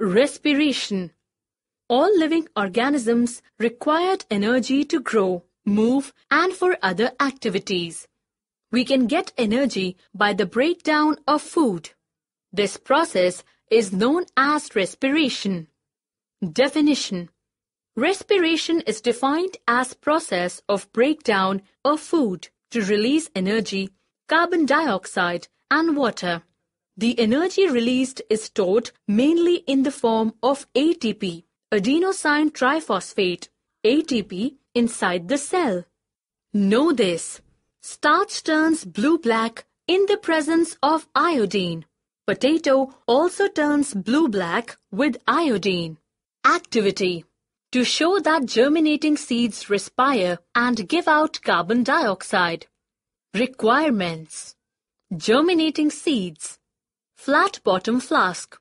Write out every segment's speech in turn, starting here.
Respiration. All living organisms required energy to grow, move, and for other activities. We can get energy by the breakdown of food. This process is known as respiration. Definition Respiration is defined as process of breakdown of food to release energy, carbon dioxide and water. The energy released is stored mainly in the form of ATP, adenosine triphosphate, ATP, inside the cell. Know this. Starch turns blue-black in the presence of iodine. Potato also turns blue-black with iodine. Activity to show that germinating seeds respire and give out carbon dioxide. Requirements Germinating seeds Flat bottom flask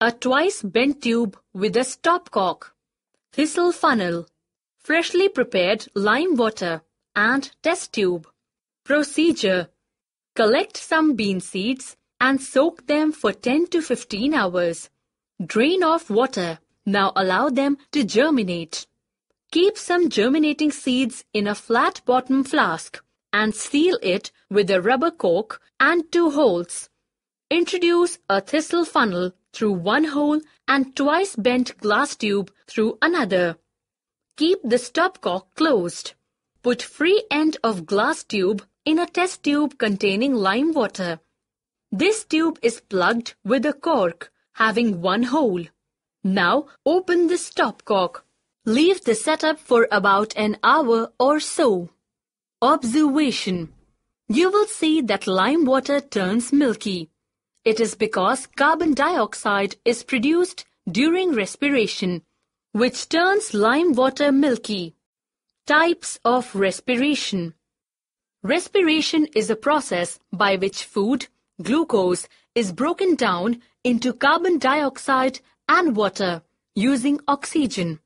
A twice bent tube with a stopcock Thistle funnel Freshly prepared lime water and test tube Procedure Collect some bean seeds and soak them for 10 to 15 hours. Drain off water now allow them to germinate. Keep some germinating seeds in a flat bottom flask and seal it with a rubber cork and two holes. Introduce a thistle funnel through one hole and twice bent glass tube through another. Keep the stopcock closed. Put free end of glass tube in a test tube containing lime water. This tube is plugged with a cork having one hole. Now open the stopcock. Leave the setup for about an hour or so. Observation. You will see that lime water turns milky. It is because carbon dioxide is produced during respiration, which turns lime water milky. Types of respiration. Respiration is a process by which food, glucose, is broken down into carbon dioxide and water using oxygen.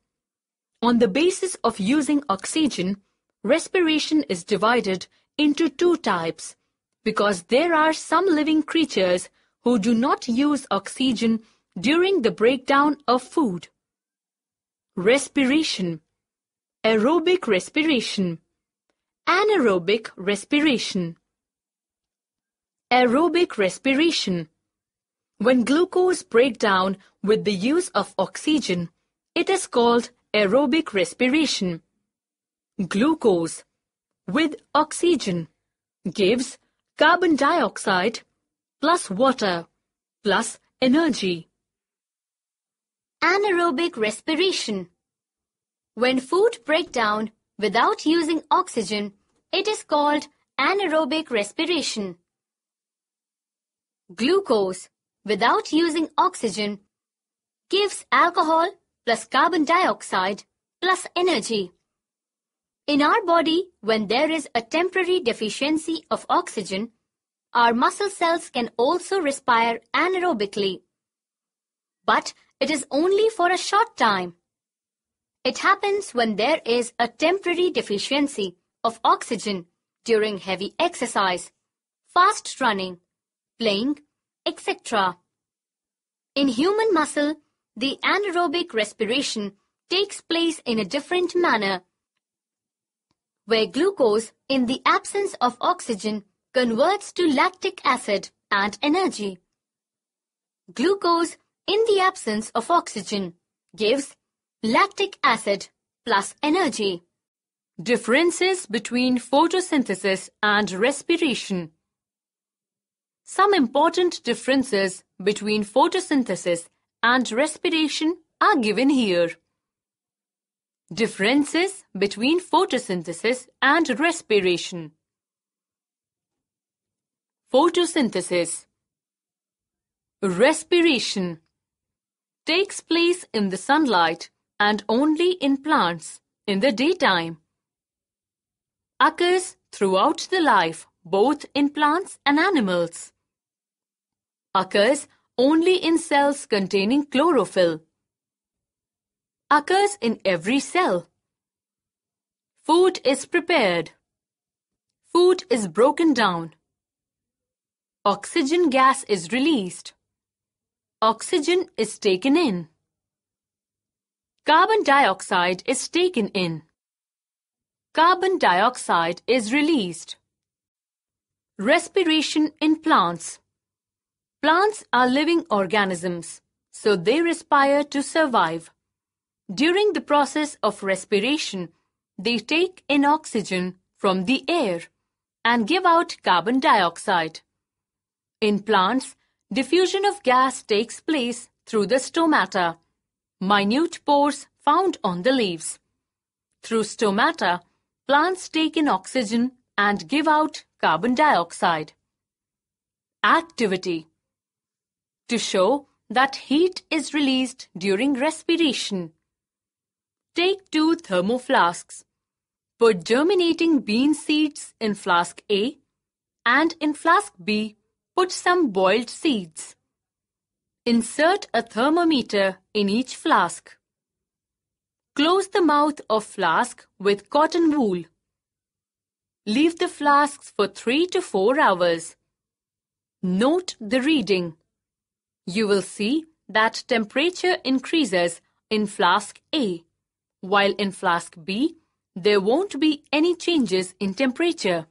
On the basis of using oxygen, respiration is divided into two types because there are some living creatures who do not use oxygen during the breakdown of food. Respiration. Aerobic respiration. Anaerobic respiration. Aerobic respiration. When glucose breaks down with the use of oxygen, it is called aerobic respiration. Glucose. With oxygen gives carbon dioxide plus water plus energy. Anaerobic respiration. When food breaks down without using oxygen, it is called anaerobic respiration. Glucose without using oxygen gives alcohol plus carbon dioxide plus energy. In our body, when there is a temporary deficiency of oxygen, our muscle cells can also respire anaerobically. But it is only for a short time. It happens when there is a temporary deficiency of oxygen during heavy exercise, fast running, playing, etc. In human muscle, the anaerobic respiration takes place in a different manner, where glucose, in the absence of oxygen, converts to lactic acid and energy. Glucose, in the absence of oxygen, gives lactic acid plus energy. Differences between photosynthesis and respiration. Some important differences between photosynthesis and respiration are given here. Differences between photosynthesis and respiration. Photosynthesis Respiration takes place in the sunlight and only in plants in the daytime. Occurs throughout the life both in plants and animals occurs only in cells containing chlorophyll. Occurs in every cell. Food is prepared. Food is broken down. Oxygen gas is released. Oxygen is taken in. Carbon dioxide is taken in. Carbon dioxide is released. Respiration in plants. Plants are living organisms, so they respire to survive. During the process of respiration, they take in oxygen from the air and give out carbon dioxide. In plants, diffusion of gas takes place through the stomata, minute pores found on the leaves. Through stomata, plants take in oxygen and give out carbon dioxide. Activity To show that heat is released during respiration. Take two thermoflasks. Put germinating bean seeds in flask A and in flask B put some boiled seeds. Insert a thermometer in each flask. Close the mouth of flask with cotton wool. Leave the flasks for 3 to 4 hours. Note the reading. You will see that temperature increases in flask A, while in flask B there won't be any changes in temperature.